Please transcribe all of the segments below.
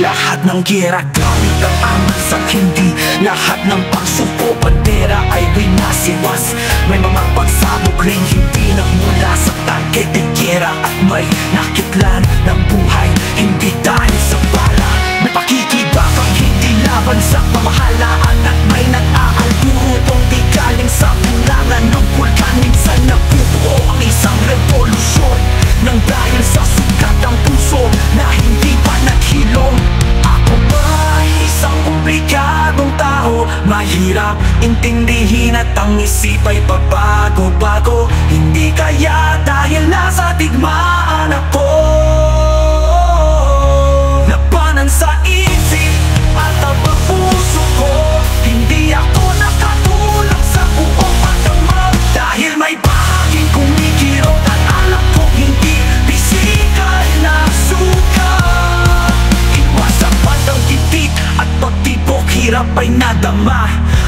lahat ng gira Gamit ang angat sa hindi. Lahat ng pagsuko Bandera ay winasiwas May mga pagsabog rin Hindi nagmula sa target ng gira At may nakitlan ng buhay Mahirap intindihin at ang isip ay pabago-bago. Hindi kaya dahil nasa digmaan ako pagtibok Hirap ay nadama.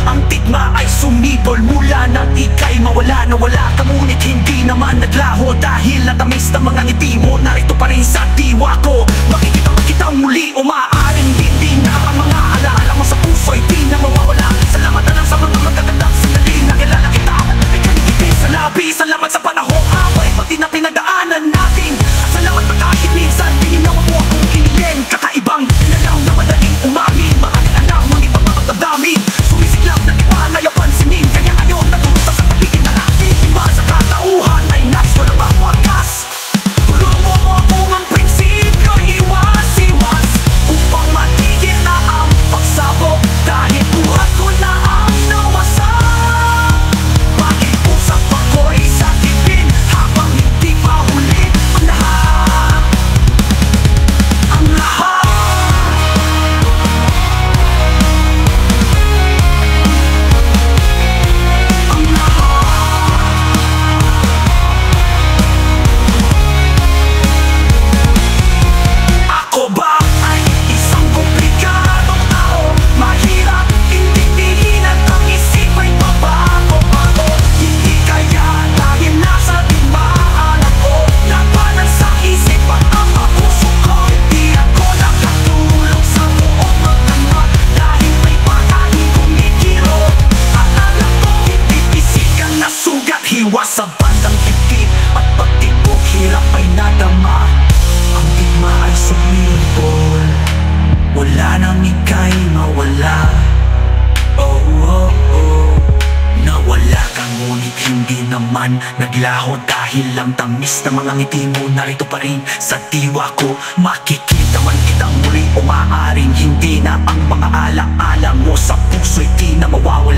Ang tigma ay sumibol mula nang ika'y mawala Nawala ka. Ngunit hindi naman naglaho Dahil natamis ng mga ngiti mo. Narito pa rin sa diwa ko. Makikita mo kita muli o maaaring hindi na Ang mga alaala mo sa puso ay di na mawawala. Salamat na lang sa mga magagandang sandali Nakilala kita. Ay kanigiti sa labi Salamat sa panahong away Pati na pinagdaanan natin Hiwas sa bandang tipid at pagtibok Hirap ay nadama. Ang digma ay sumibol. Wala nang ika'y mawala. Oh, oh, oh. Nawala ka ngunit hindi naman naglaho Dahil lang tamis ng mga ngiti mo. Narito pa rin sa diwa ko. Makikita man kitang muli o maaaring Hindi na ang mga alaala mo. Sa puso'y di na mawawala